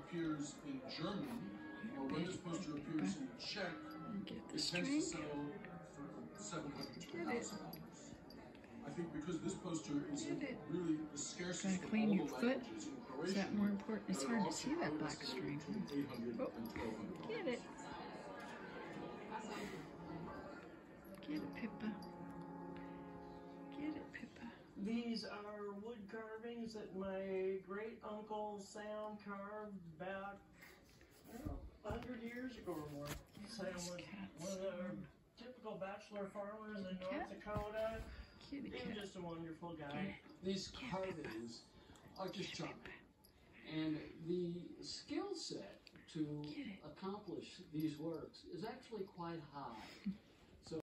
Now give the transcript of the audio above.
appears in German, or when this poster appears in Czech, Get the it tends to sell for seven hundred to Get it. thousand dollars. I think because this poster is Get really the scarcest Gotta of clean all your the foot. languages Is that more important? It's hard to see that black string. Oh, Get it. Get it, Pippa. Get it, Pippa. These are wood carvings that my great uncle Sam carved back a hundred years ago or more. Sam These was cats. one of our typical bachelor farmers in North Dakota. Kitty He was just a wonderful guy. These carvings are just charming. And the skill set to Get accomplish these works is actually quite high.